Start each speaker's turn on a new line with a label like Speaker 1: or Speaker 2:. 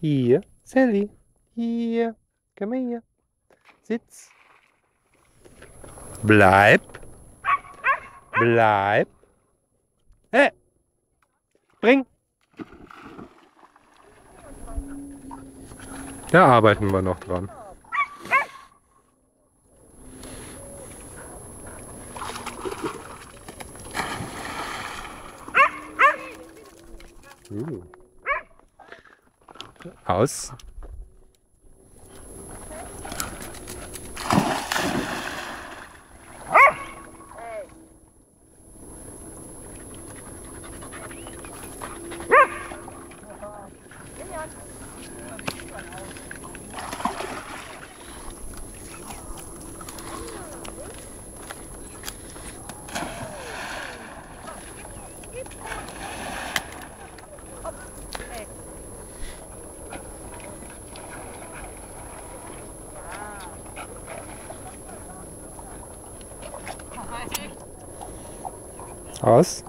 Speaker 1: Hier, Sally. Hier. Komm hier. Sitz. Bleib. Bleib. Hey. Bring. Da arbeiten wir noch dran. Uh. Aus. Aus.